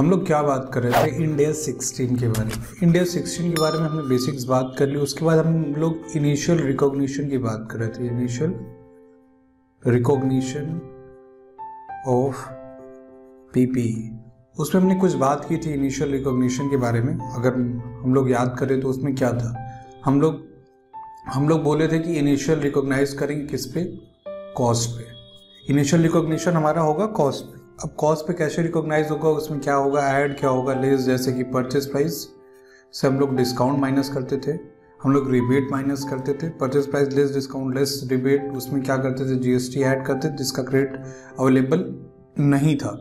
हम लोग क्या बात कर रहे थे? इंडिया 16 के बारे में। इंडिया 16 के बारे में हमने बेसिक्स बात कर ली, उसके बाद हम लोग इनिशियल रिकॉग्निशन की बात कर रहे थे। इनिशियल रिकॉग्निशन ऑफ़ पीपी उसमें हमने कुछ बात की थी इनिशियल रिकॉग्निशन के बारे में। अगर हम लोग याद करें तो उसमें क्या था? हम लोग हम लोग बोले थे कि इनिशियल रिकॉग्नाइज करेंगे किस पे? कॉस्ट पे। इनिशियल रिकॉग्निशन हमारा होगा कॉस्ट पे। अब कॉस्ट पे कैसे रिकॉग्नाइज होगा, उसमें क्या होगा ऐड क्या होगा लेस जैसे कि परचेज प्राइस से हम लोग डिस्काउंट माइनस करते थे, हम लोग रिबेट माइनस करते थे purchase price less discount less rebate उसमें क्या करते थे जीएसटी ऐड करते थे, जिसका क्रेडिट अवेलेबल नहीं था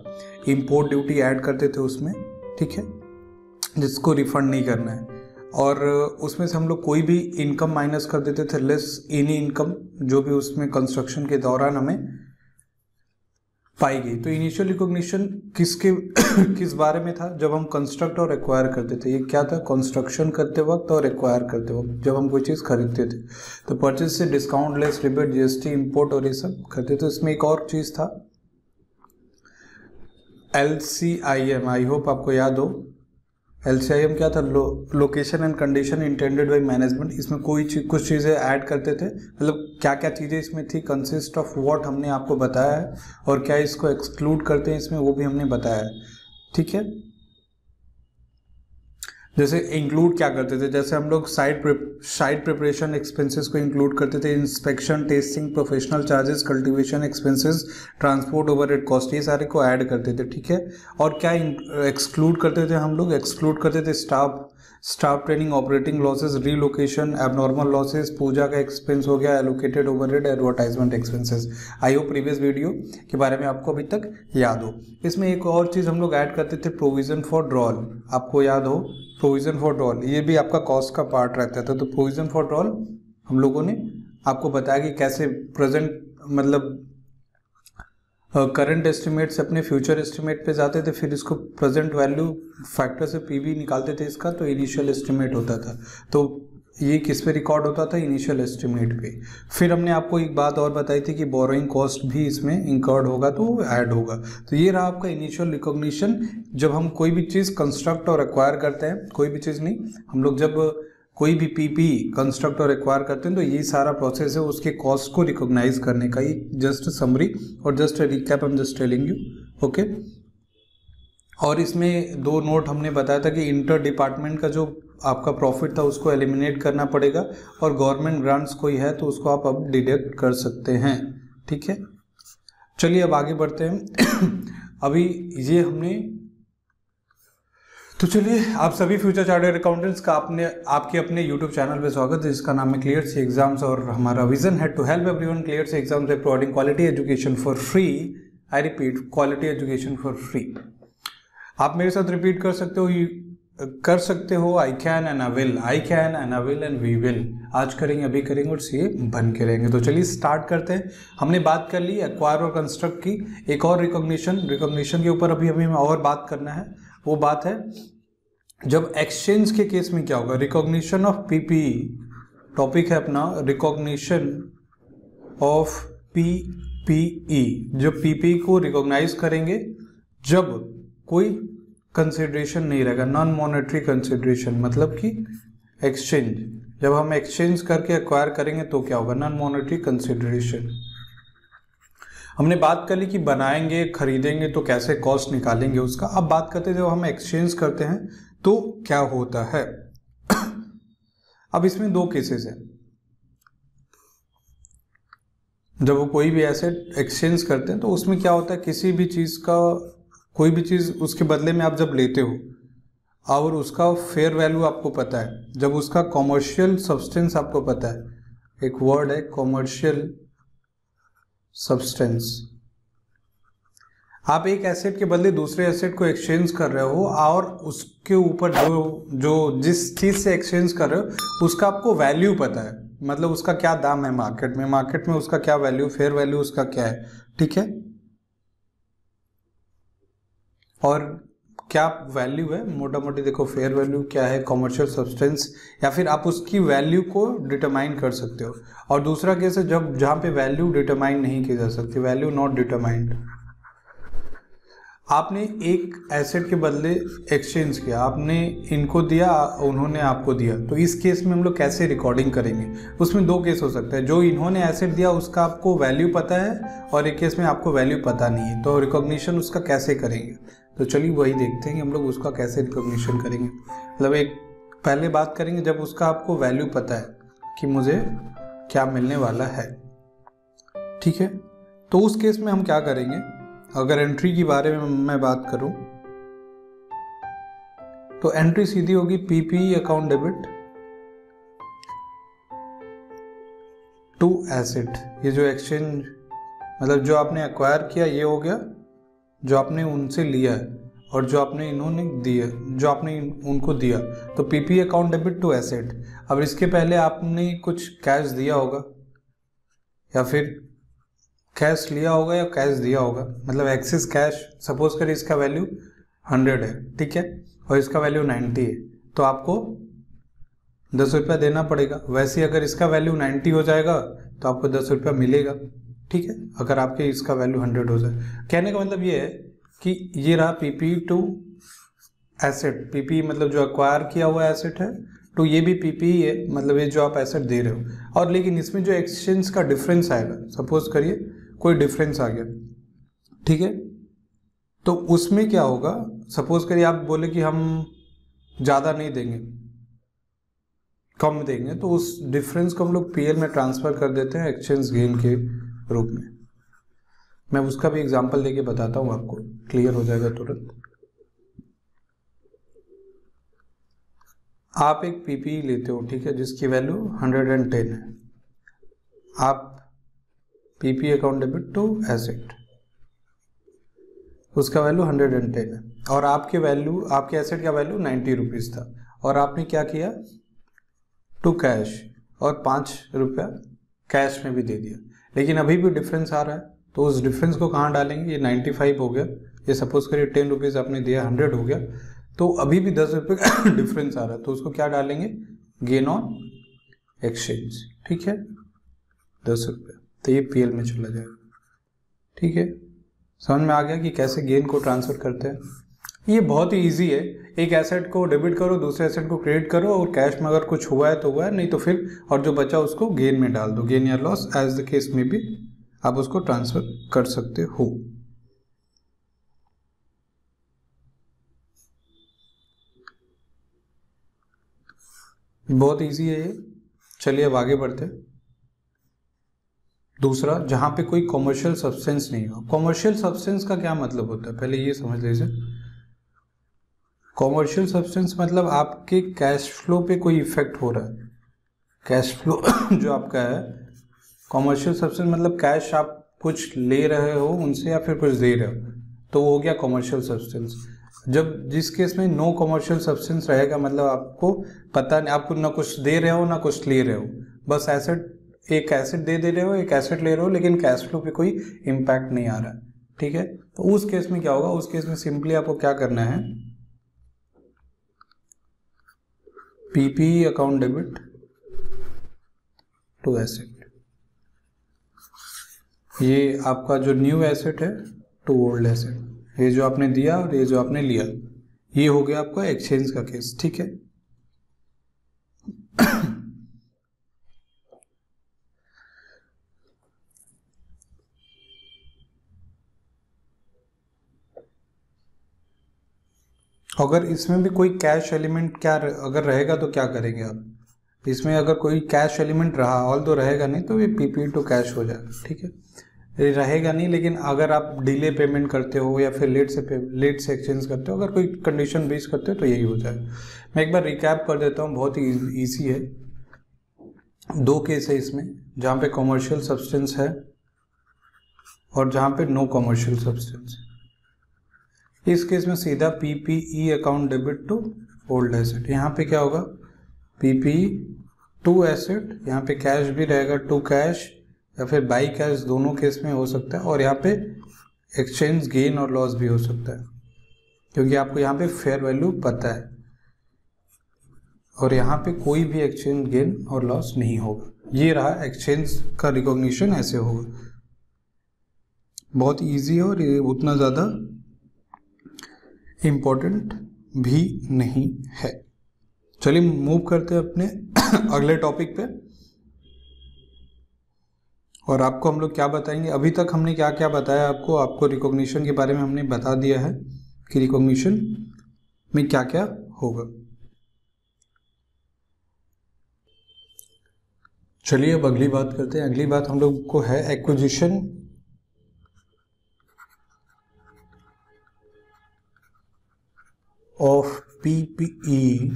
इम्पोर्ट ड्यूटी ऐड करते थे उसमें, ठीक है, जिसको रिफंड नहीं करना है, और उसमें से हम लोग कोई भी इनकम माइनस कर देते थे लेस एनी इनकम जो भी उसमें कंस्ट्रक्शन के दौरान हमें पाई गई। तो इनिशियल रिकॉग्निशन किसके, किस बारे में था? जब हम कंस्ट्रक्ट और एक्वायर करते थे, ये क्या था? कंस्ट्रक्शन करते वक्त और एक्वायर करते वक्त, जब हम कोई चीज़ खरीदते थे। तो परचेज से discount less rebate GST import और ये सब करते तो इसमें एक और चीज़ था। L C I M I hope आपको याद हो। एल क्या था? Location and condition intended by management इसमें कोई चीज़ कुछ चीज़ें ऐड करते थे। मतलब क्या क्या चीज़ें इसमें थी? कंसिस्ट ऑफ़ वॉट हमने आपको बताया है और क्या इसको एक्सक्लूड करते हैं इसमें वो भी हमने बताया है। ठीक है? जैसे इंक्लूड क्या करते थे? जैसे हम लोग साइट साइट प्रिपरेशन एक्सपेंसेस को इंक्लूड करते थे inspection testing professional charges cultivation expenses transport over cost ये सारे को ऐड करते थे, ठीक है? और क्या एक्सक्लूड करते थे हम लोग? एक्सक्लूड करते थे staff staff training operating losses relocation abnormal losses puja का एक्सपेंस हो गया allocated overhead advertisement expenses I हो प्रीवियस वीडियो के बारे में आपको अभी तक याद हो। इसमें एक और चीज़ हम लोग ऐड करते थे प्रोविज़न फॉर ड्रॉल आपको याद हो प्रोविज़न फॉर ड्रॉल ये भी आपका कॉस्ट का पार्ट रहता था तो प्रोविज़न फॉर ड्रॉल हम लोगों ने आपको बताया कि कैसे प्रेजेंट मतलब करंट एस्टिमेट से अपने फ्यूचर एस्टिमेट पे जाते थे, फिर इसको प्रेजेंट वैल्यू फैक्टर से पीवी निकालते थे इसका तो इनिशियल एस्टिमेट होता था। तो ये किस पे रिकॉर्ड होता था? इनिशियल एस्टिमेट पे। फिर हमने आपको एक बात और बताई थी कि बोरोइंग कॉस्ट भी इसमें इंकर्ड होगा तो ऐड होगा। तो ये रहा आपका इनिशियल रिकॉग्निशन जब हम कोई भी चीज़ कंस्ट्रक्ट और एक्वायर करते हैं, कोई भी चीज़ नहीं, हम लोग जब कोई भी पीपी कंस्ट्रक्ट और एक्वायर करते हैं तो ये सारा प्रोसेस है, उसके कॉस्ट को रिकॉग्नाइज करने का ये जस्ट समरी और just recap am just telling you okay और इसमें दो नोट हमने बताया था कि इंटर डिपार्टमेंट का जो आपका प्रॉफिट था, उसको एलिमिनेट करना पड़ेगा और गवर्नमेंट ग्रांट्स कोई है तो उसको आप अब डिडक्ट कर सकते हैं, ठीक है? चलिए अब आगे बढ़ते हैं। अभी ये हमने तो चलिए, आप सभी फ्यूचर चार्टर्ड अकाउंटेंट्स का आपने आपके अपने यूट्यूब चैनल पे स्वागत है, जिसका नाम है क्लियर सी एग्ज़ाम्स और हमारा विजन है to help everyone clear C exams providing quality education for free I repeat quality education for free आप मेरे साथ रिपीट कर सकते हो कर सकते हो I can and I will I can and I will and we will आज करेंगे, अभी करेंगे और सी बन के रहेंगे। तो चलिए स्टार्ट करते हैं। हमने बात कर ली एक्वायर और कंस्ट्रक्ट की। एक और रिकॉग्निशन रिकॉग्निशन के ऊपर अभी हमें और बात करना है। वो बात है, जब एक्सचेंज के केस में क्या होगा? रिकॉग्निशन ऑफ़ पीपीई टॉपिक है अपना रिकॉग्निशन ऑफ़ पीपीई जब पीपीई को रिकॉग्नाइज करेंगे, जब कोई कंसिडरेशन नहीं रहेगा नॉन मॉनेटरी कंसिडरेशन मतलब कि एक्सचेंज जब हम एक्सचेंज करके एक्वायर करेंगे तो क्या होगा? नॉन मॉनेटरी कंसिडरेशन हमने बात कर ली कि बनाएँगे, खरीदेंगे तो कैसे कॉस्ट निकालेंगे उसका। अब बात करते जब हम एक्सचेंज करते हैं तो क्या होता है? अब इसमें दो केसेस हैं। जब वो कोई भी एसेट एक्सचेंज करते हैं तो उसमें क्या होता है, किसी भी चीज़ का, कोई भी चीज़ उसके बदले में आप जब लेते हो, और उसका फेयर वैल्यू आपको पता है। जब उसका कॉमर्शियल सब्सटेंस आपको पता है, एक वर्ड है कॉमर्शियल सब्सटेंस आप एक एसेट के बदले दूसरे एसेट को एक्सचेंज कर रहे हो और उसके ऊपर जो जो जिस चीज़ से एक्सचेंज कर रहे हो, उसका आपको वैल्यू पता है। मतलब उसका क्या दाम है मार्केट में? मार्केट में उसका क्या वैल्यू फेयर वैल्यू उसका क्या है? ठीक है? और क्या वैल्यू है? मोटा मोटी देखो फेयर वैल्यू क्या है? कॉमर्शियल सब्सटेंस या फिर आप उसकी वैल्यू को डिटरमाइन कर सकते हो। और दूसरा केस है जब, जहाँ पे वैल्यू डिटरमाइन नहीं की जा सकती वैल्यू नॉट डिटरमाइंड आपने एक एसेट के बदले एक्सचेंज किया, आपने इनको दिया, उन्होंने आपको दिया। तो इस केस में हम लोग कैसे रिकॉर्डिंग करेंगे? उसमें दो केस हो सकता है। जो इन्होंने एसेट दिया, उसका आपको वैल्यू पता है और एक केस में आपको वैल्यू पता नहीं है। तो रिकॉग्निशन उसका कैसे करेंगे? तो चलिए वही देखते हैं कि हम लोग उसका कैसे रिकॉग्निशन करेंगे। मतलब एक, पहले बात करेंगे जब उसका आपको वैल्यू पता है कि मुझे क्या मिलने वाला है। ठीक है? तो उस केस में हम क्या करेंगे? अगर एंट्री के बारे में मैं बात करूँ तो एंट्री सीधी होगी PP account debit to asset ये जो एक्सचेंज मतलब जो आपने एक्वायर किया, ये हो गया जो आपने उनसे लिया है और जो आपने इन्होंने दिया, जो आपने उनको दिया तो PP account debit to asset अब इसके पहले आपने कुछ कैश दिया होगा? या फिर कैश लिया होगा या कैश दिया होगा? मतलब एक्सिस कैश सपोज़ करिए इसका वैल्यू हंड्रेड है, ठीक है? और इसका वैल्यू नाइन्टी है तो आपको दस रुपया देना पड़ेगा। वैसे अगर इसका वैल्यू नाइन्टी हो जाएगा तो आपको दस रुपया मिलेगा। ठीक है? अगर आपके इसका वैल्यू हंड्रेड हो जाए। कहने का मतलब ये है कि ये रहा पीपी टू एसेट पीपी मतलब जो अक्वायर किया हुआ एसेट है तो ये भी पी पीपी है मतलब ये जो आप एसेट दे रहे हो। और लेकिन इसमें जो एक्सचेंज का डिफरेंस आएगा सपोज़ करिए, कोई डिफरेंस आ गया, ठीक है? तो उसमें क्या होगा? सपोज़ करिए आप बोले कि हम ज़्यादा नहीं देंगे, कम देंगे तो उस डिफरेंस को हम लोग पीएल में ट्रांसफ़र कर देते हैं एक्सचेंज गेन के। रूप में। मैं उसका भी एग्जांपल देके बताता हूँ आपको। क्लियर हो जाएगा तुरंत। आप एक पीपी लेते हो, ठीक है, जिसकी वैल्यू 110 है। आप PP account debit to asset उसका वैल्यू हंड्रेड एंड टेन है। और आपके वैल्यू आपके एसेट का वैल्यू नाइन्टी रुपीज़ था। और आपने क्या किया? टू कैश और पाँच रुपया कैश में भी दे दिया। लेकिन अभी भी डिफरेंस आ रहा है। तो उस डिफरेंस को कहाँ डालेंगे? ये नाइन्टी फाइव हो गया। ये सपोज़ करिए टेन रुपीज़ आपने दिया हंड्रेड हो गया। तो अभी भी दस रुपये का डिफरेंस आ रहा है। तो उसको क्या डालेंगे? गेन ऑन एक्सचेंज ठीक है? दस रुपये तो ये पीएल में चला जाएगा। ठीक है? समझ में आ गया कि कैसे गेन को ट्रांसफ़र करते हैं? ये बहुत ही ईजी है। एक एसेट को डेबिट करो, दूसरे एसेट को क्रेडिट करो और कैश में अगर कुछ हुआ है तो हुआ है, नहीं तो फिर और जो बचा उसको गेन में डाल दो गेन या लॉस एज द केस में भी आप उसको ट्रांसफ़र कर सकते हो। बहुत इजी है ये। चलिए अब आगे बढ़ते हैं। दूसरा, जहाँ पे कोई कॉमर्शियल सब्सटेंस नहीं हो। कॉमर्शियल सब्सटेंस का क्या मतलब होता है? पहले ये समझ लीजिए। कॉमर्शियल सब्सटेंस मतलब आपके कैश फ्लो पे कोई इफ़ेक्ट हो रहा है। कैश फ्लो जो आपका है कॉमर्शियल सब्सटेंस मतलब कैश आप कुछ ले रहे हो उनसे या फिर कुछ दे रहे हो तो वो हो गया कॉमर्शियल सब्सटेंस जब जिस केस में नो कॉमर्शियल सब्सटेंस रहेगा मतलब आपको पता नहीं आपको ना कुछ दे रहे हो, ना कुछ ले रहे हो। बस एसेट एक एसेट दे दे रहे हो, एक एसेट ले रहे हो, लेकिन कैश फ्लो पे कोई इम्पैक्ट नहीं आ रहा। ठीक है? तो उस केस में क्या होगा? उस केस में सिंपली आपको क्या करना है? PP account debit to asset ये आपका जो न्यू एसेट है टू ओल्ड एसेट ये जो आपने दिया और ये जो आपने लिया, ये हो गया आपका एक्सचेंज का केस ठीक है? अगर इसमें भी कोई कैश एलिमेंट क्या अगर रहेगा तो क्या करेंगे आप? इसमें अगर कोई कैश एलिमेंट रहा ऑल तो रहेगा नहीं तो ये पीपी टू कैश हो जाएगा, ठीक है? रहेगा नहीं, लेकिन अगर आप डिले पेमेंट करते हो या फिर लेट से लेट से एक्सचेंज करते हो, अगर कोई कंडीशन बेस करते हो तो यही हो जाए मैं एक बार रिकैप कर देता हूँ, बहुत ही ईजी है। दो केस है इसमें, जहाँ पे कॉमर्शियल सब्सटेंस है और जहाँ पे नो कॉमर्शियल सब्सटेंस है। इस केस में सीधा PPE account debit to old asset यहाँ पे क्या होगा? पीपीई टू एसेट यहाँ पे कैश भी रहेगा टू कैश या फिर बाई कैश दोनों केस में हो सकता है और यहाँ पे एक्सचेंज गेन और लॉस भी हो सकता है। क्योंकि आपको यहाँ पे फेयर वैल्यू पता है। और यहाँ पे कोई भी एक्सचेंज गेन और लॉस नहीं होगा। ये रहा एक्सचेंज का रिकॉग्निशन ऐसे होगा। बहुत इजी है और ये उतना ज़्यादा इम्पोर्टेंट भी नहीं है। चलिए मूव करते हैं अपने अगले टॉपिक पे। और आपको हम लोग क्या बताएँगे? अभी तक हमने क्या क्या बताया आपको? आपको रिकॉग्निशन के बारे में हमने बता दिया है कि रिकॉग्निशन में क्या क्या होगा। चलिए अब अगली बात करते हैं। अगली बात हम लोग को है acquisition of PPE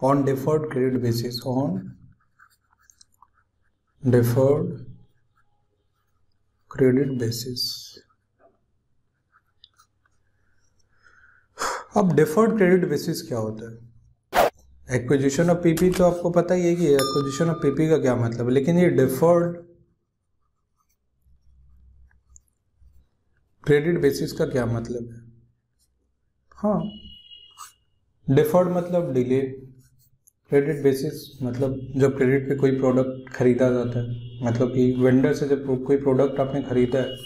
on deferred credit basis on deferred credit basis अब डिफर्ड क्रेडिट बेसिस क्या होता है? एक्विजिशन ऑफ़ पीपी तो आपको पता ही है कि एक्विजिशन ऑफ़ पीपी का क्या मतलब है, लेकिन ये डिफर्ड क्रेडिट बेसिस का क्या मतलब है? हाँ। डिफर्ड मतलब डिले क्रेडिट बेसिस मतलब जब क्रेडिट पे कोई प्रोडक्ट खरीदा जाता है मतलब कि वेंडर से जब कोई प्रोडक्ट आपने खरीदा है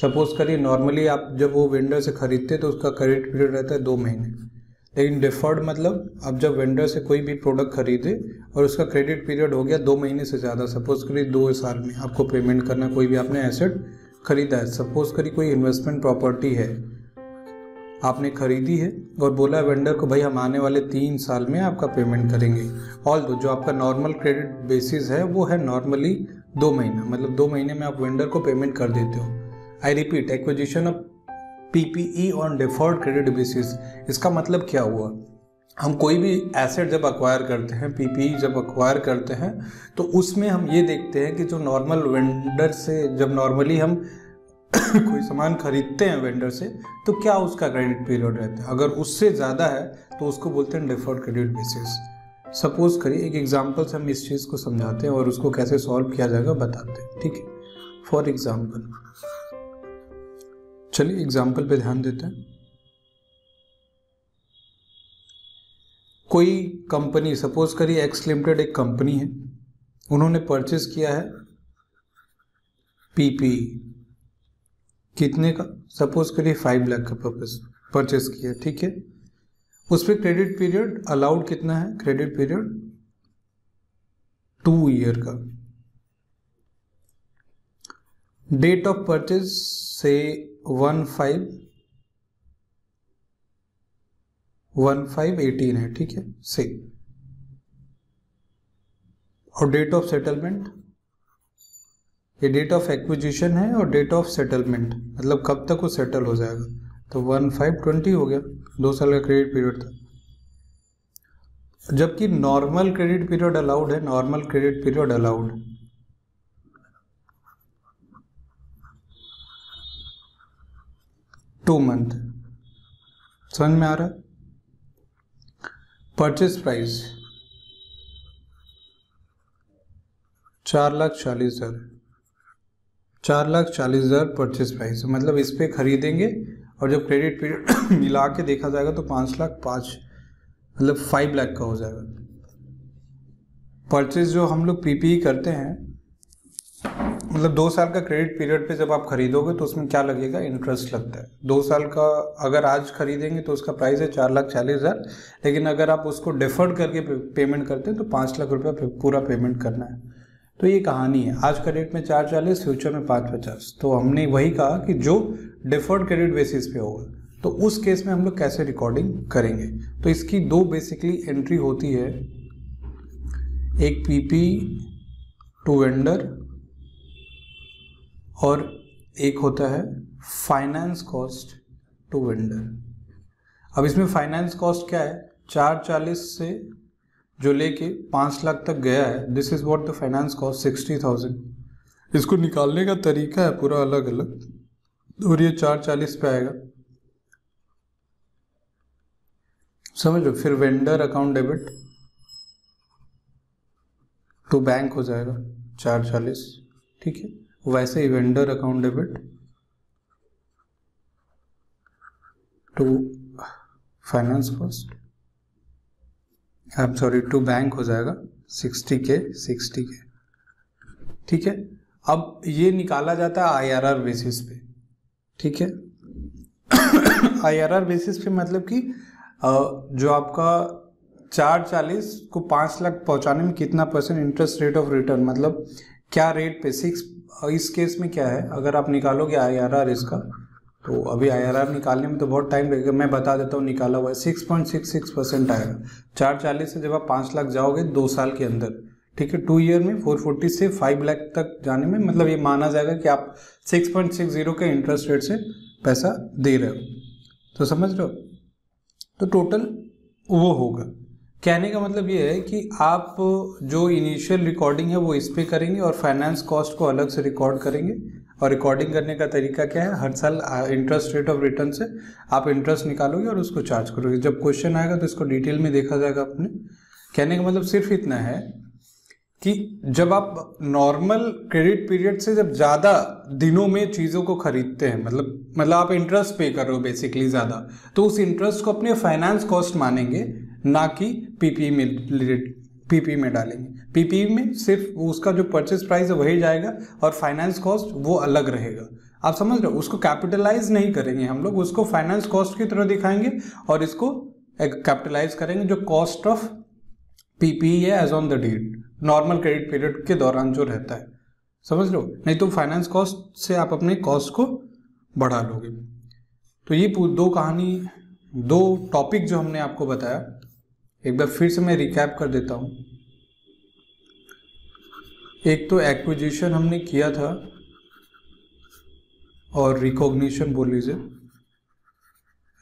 सपोज़ करिए नॉर्मली आप जब वो वेंडर से खरीदते तो उसका क्रेडिट पीरियड रहता है दो महीने। लेकिन डिफर्ड मतलब अब जब वेंडर से कोई भी प्रोडक्ट खरीदे और उसका क्रेडिट पीरियड हो गया दो महीने से ज़्यादा सपोज़ करिए दो साल में आपको पेमेंट करना, कोई भी आपने एसेट खरीदा है। सपोज़ करिए कोई इन्वेस्टमेंट प्रॉपर्टी है आपने खरीदी है और बोला वेंडर को, भाई हम आने वाले तीन साल में आपका पेमेंट करेंगे. ऑल दो जो आपका नॉर्मल क्रेडिट बेसिस है, वो है नॉर्मली दो महीना मतलब दो महीने में आप वेंडर को पेमेंट कर देते हो। I repeat acquisition of P PPE on default credit basis इसका मतलब क्या हुआ? हम कोई भी एसेट जब अक्वायर करते हैं पीपीई जब अक्वायर करते हैं तो उसमें हम ये देखते हैं कि जो नॉर्मल वेंडर से जब नॉर्मली हम कोई सामान खरीदते हैं वेंडर से तो क्या उसका क्रेडिट पीरियड रहता है? अगर उससे ज़्यादा है तो उसको बोलते हैं डिफ़ॉल्ट क्रेडिट बेसिस सपोज़ करिए, एक एग्ज़ाम्पल से हम इस चीज़ को समझाते हैं और उसको कैसे सॉल्व किया जाएगा बताते हैं, ठीक है? फॉर एग्ज़ाम्पल चलिए एग्ज़ाम्पल पे ध्यान देते हैं. कोई कंपनी सपोज़ करिए एक्स लिमिटेड एक कंपनी है, उन्होंने परचेज किया है पीपी कितने का सपोज़ करिए फाइव लाख का पर्पज परचेस किया, ठीक है? उस पर क्रेडिट पीरियड अलाउड कितना है? क्रेडिट पीरियड टू ईयर का। डेट ऑफ़ परचेज से one five one five eighteen है, ठीक है? से और डेट ऑफ़ सेटलमेंट ये डेट ऑफ़ एक्विजिशन है और डेट ऑफ़ सेटलमेंट मतलब कब तक वो सेटल हो जाएगा। तो वन फाइव ट्वेंटी हो गया, दो साल का क्रेडिट पीरियड था। जबकि नॉर्मल क्रेडिट पीरियड अलाउड है normal credit period allowed two month समझ में आ रहा है? परचेज प्राइस चार लाख चालीस हज़ार। चार लाख चालीस हज़ार परचेज प्राइस मतलब इस पर खरीदेंगे और जब क्रेडिट पीरियड मिला के देखा जाएगा तो पाँच लाख पाँच मतलब फाइव लाख का हो जाएगा। परचेज जो हम लोग पीपीई करते हैं मतलब दो साल का क्रेडिट पीरियड पे जब आप खरीदोगे तो उसमें क्या लगेगा? इंटरेस्ट लगता है। दो साल का अगर आज खरीदेंगे तो उसका प्राइस है चार लाख चालीस हज़ार, लेकिन अगर आप उसको डिफर्ड करके पेमेंट करते हैं तो पाँच लाख रुपया पूरा पेमेंट करना है। तो ये कहानी है। आज का डेट में चार चालीस फ्यूचर में पाँच पचास। तो हमने वही कहा कि जो डिफर्ड क्रेडिट बेसिस पे होगा तो उस केस में हम लोग कैसे रिकॉर्डिंग करेंगे? तो इसकी दो बेसिकली एंट्री होती है। एक पीपी टू वेंडर और एक होता है फाइनेंस कॉस्ट टू वेंडर अब इसमें फाइनेंस कॉस्ट क्या है? चार चालीस से जो लेके पाँच लाख तक गया है this is what the finance cost sixty thousand इसको निकालने का तरीका है पूरा अलग अलग और ये चार चालीस पे आएगा। समझो, फिर vendor account debit to bank हो जाएगा, चार चालीस। ठीक है? वैसे ही vendor account debit to finance cost am sorry to bank हो जाएगा सिक्सटी के सिक्सटी के ठीक है? अब ये निकाला जाता है आईआरआर बेसिस पे। ठीक है? आई आर आर बेसिस पे मतलब कि जो आपका चार चालीस को पाँच लाख पहुँचाने में कितना percent interest rate of return मतलब क्या रेट पे? सिक्स इस केस में क्या है? अगर आप निकालोगे आई आर आर इसका तो अभी आई आर आर निकालने में तो बहुत टाइम लगेगा। मैं बता देता हूँ, निकाला हुआ है। Six point six six percent आएगा चार चालीस से जब आप पाँच लाख जाओगे दो साल के अंदर, ठीक है टू ईयर में फोर फोर्टी से फाइव लाख तक जाने में मतलब ये माना जाएगा कि आप सिक्स पॉइंट सिक्स ज़ीरो के इंटरेस्ट रेट से पैसा दे रहे हो। तो समझ रहे हो? तो टोटल वो होगा। कहने का मतलब ये है कि आप जो इनिशियल रिकॉर्डिंग है वो इस पर करेंगे और फाइनेंस कॉस्ट को अलग से रिकॉर्ड करेंगे। और रिकॉर्डिंग करने का तरीका क्या है? हर साल इंटरेस्ट रेट ऑफ़ रिटर्न से आप इंटरेस्ट निकालोगे और उसको चार्ज करोगे। जब क्वेश्चन आएगा तो इसको डिटेल में देखा जाएगा अपने कहने का मतलब सिर्फ़ इतना है कि जब आप नॉर्मल क्रेडिट पीरियड से जब ज़्यादा दिनों में चीज़ों को खरीदते हैं मतलब मतलब आप इंटरेस्ट पे कर रहे हो बेसिकली ज़्यादा तो उस इंटरेस्ट को अपने फाइनेंस कॉस्ट मानेंगे, ना कि पीपी में पीपी में डालेंगे। पीपी में सिर्फ़ उसका जो परचेज प्राइस है वही जाएगा और फाइनेंस कॉस्ट वो अलग रहेगा। आप समझ रहे हो? उसको कैपिटलाइज नहीं करेंगे हम लोग, उसको फाइनेंस कॉस्ट की तरह दिखाएँगे और इसको कैपिटलाइज करेंगे जो कॉस्ट ऑफ़ पीपी है as on the date normal credit period के दौरान जो रहता है। समझ लो नहीं तो फाइनेंस कॉस्ट से आप अपने कॉस्ट को बढ़ा लोगे। तो ये दो कहानी, दो टॉपिक जो हमने आपको बताया एक बार फिर से मैं रिकैप कर देता हूँ। एक तो एक्विजिशन हमने किया था और रिकॉग्निशन बोल लीजिए।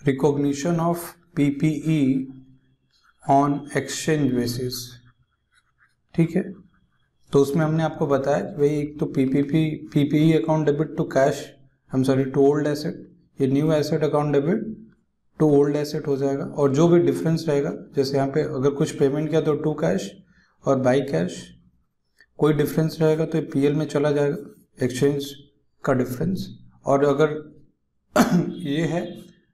Recognition of PPE on exchange basis ठीक है? तो उसमें हमने आपको बताया भाई एक तो PPP PPE account debit to cash I'm sorry to old asset ये new asset account debit to old asset हो जाएगा और जो भी डिफरेंस रहेगा, जैसे यहाँ पे अगर कुछ पेमेंट किया तो टू कैश और बाई कैश कोई डिफरेंस रहेगा तो पीएल में चला जाएगा एक्सचेंज का डिफरेंस और अगर ये है,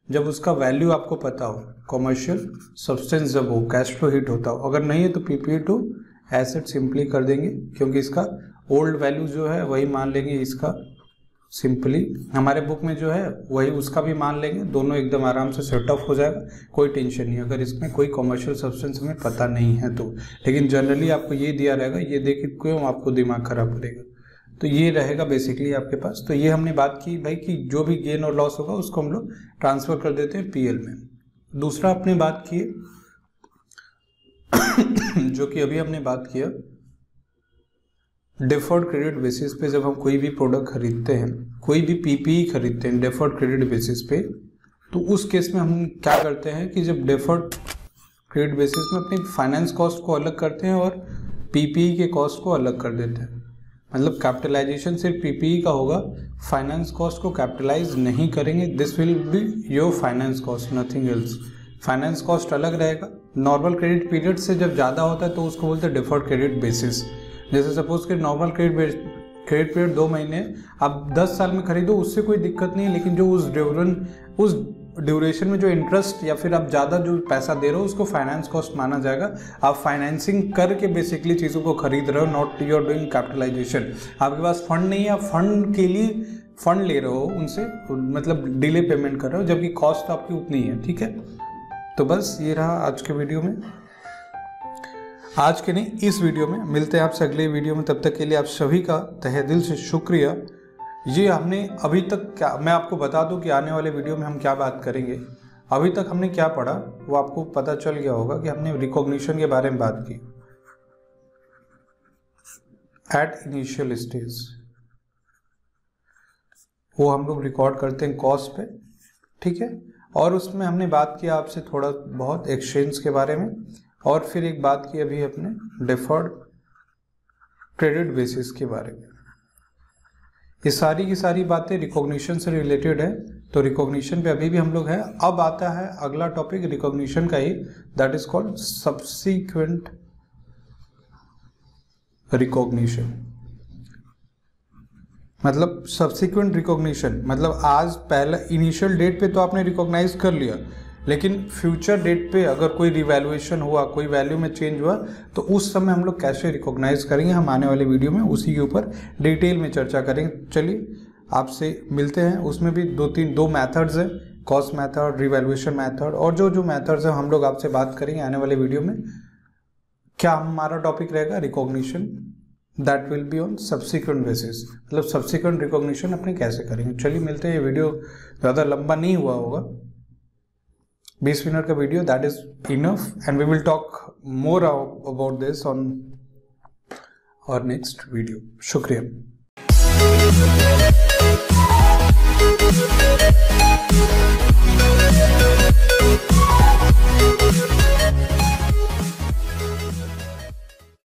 जब उसका वैल्यू आपको पता हो कॉमर्शियल सब्सटेंस जब हो कैश फ्लो हिट होता हो, अगर नहीं है तो पीपी टू एसेट सिंपली कर देंगे, क्योंकि इसका ओल्ड वैल्यू जो है, वही मान लेंगे, इसका सिंपली। हमारे बुक में जो है, वही उसका भी मान लेंगे। दोनों एकदम आराम से सेट ऑफ़ हो जाएगा। कोई टेंशन नहीं। अगर इसमें कोई कॉमर्शियल सब्सटेंस हमें पता नहीं है तो। लेकिन जनरली आपको ये दिया रहेगा, ये देख क्यों आपको दिमाग खराब करेगा? तो ये रहेगा बेसिकली आपके पास। तो ये हमने बात की भाई कि जो भी गेन और लॉस होगा, उसको हम लोग ट्रांसफ़र कर देते हैं पीएल में। दूसरा आपने बात की, जो कि अभी हमने बात किया डेफर्ड क्रेडिट बेसिस पे जब हम कोई भी प्रोडक्ट खरीदते हैं, कोई भी पीपीई खरीदते हैं डेफर्ड क्रेडिट बेसिस पे तो उस केस में हम क्या करते हैं कि जब डेफर्ड क्रेडिट बेसिस में अपनी फाइनेंस कॉस्ट को अलग करते हैं और पीपीई के कॉस्ट को अलग कर देते हैं। मतलब कैपिटलाइजेशन सिर्फ़ पीपीई का होगा फाइनेंस कॉस्ट को कैपिटलाइज नहीं करेंगे this will be your finance cost nothing else finance cost अलग रहेगा। नॉर्मल क्रेडिट पीरियड से जब ज़्यादा होता है तो उसको बोलते हैं डिफर्ड क्रेडिट बेसिस जैसे सपोज़ कि नॉर्मल क्रेडिट क्रेडिट पीरियड दो महीने, आप दस साल में खरीदो, उससे कोई दिक्कत नहीं है, लेकिन जो उस ड्यूरन उस ड्यूरेशन में जो इंटरेस्ट या फिर आप ज़्यादा जो पैसा दे रहे हो, उसको फाइनेंस कॉस्ट माना जाएगा। आप फाइनेंसिंग करके बेसिकली चीज़ों को खरीद रहे हो not you are doing capitalisation आपके पास फंड नहीं है, आप फंड के लिए फंड ले रहे हो, उनसे मतलब डिले पेमेंट कर रहे हो, जबकि कॉस्ट आपकी उतनी है, ठीक है? तो बस ये रहा आज के वीडियो में। आज के नहीं, इस वीडियो में मिलते हैं आपसे अगले वीडियो में। तब तक के लिए आप सभी का तहे दिल से शुक्रिया। ये हमने अभी तक क्या, मैं आपको बता दूँ कि आने वाले वीडियो में हम क्या बात करेंगे। अभी तक हमने क्या पढ़ा, वो आपको पता चल गया होगा कि हमने रिकॉग्निशन के बारे में बात की। एट इनिशियल स्टेज वो हम लोग रिकॉर्ड करते हैं कॉस्ट पे, ठीक है? और उसमें हमने बात किया आपसे थोड़ा बहुत एक्सचेंज के बारे में। और फिर एक बात की अभी अपने डिफर्ड क्रेडिट बेसिस के बारे में। ये सारी की सारी बातें रिकॉग्निशन से रिलेटेड है तो रिकॉग्निशन पे अभी भी हम लोग हैं। अब आता है अगला टॉपिक रिकॉग्निशन का ही that is called subsequent recognition मतलब सब्सिक्वेंट रिकॉग्निशन मतलब आज पहला इनिशियल डेट पे तो आपने रिकॉग्नाइज कर लिया। लेकिन फ्यूचर डेट पे अगर कोई रिवैल्यूएशन हुआ, कोई वैल्यू में चेंज हुआ तो उस समय हम लोग कैसे रिकॉग्नाइज करेंगे? हम आने वाले वीडियो में उसी के ऊपर डिटेल में चर्चा करेंगे। चलिए, आपसे मिलते हैं। उसमें भी दो तीन, दो मैथड्स हैं कॉस्ट मैथड रिवेल्यूशन मैथड और जो जो मैथड्स हैं, हम लोग आपसे बात करेंगे आने वाले वीडियो में। क्या हमारा टॉपिक रहेगा? Recognition that will be on subsequent basis मतलब सब्सिक्वेंट रिकॉग्निशन अपने कैसे करेंगे? चलिए, मिलते हैं। ये वीडियो ज़्यादा लंबा नहीं हुआ होगा। base winner ka video that is enough. And we will talk more about this on our next video. Shukriya.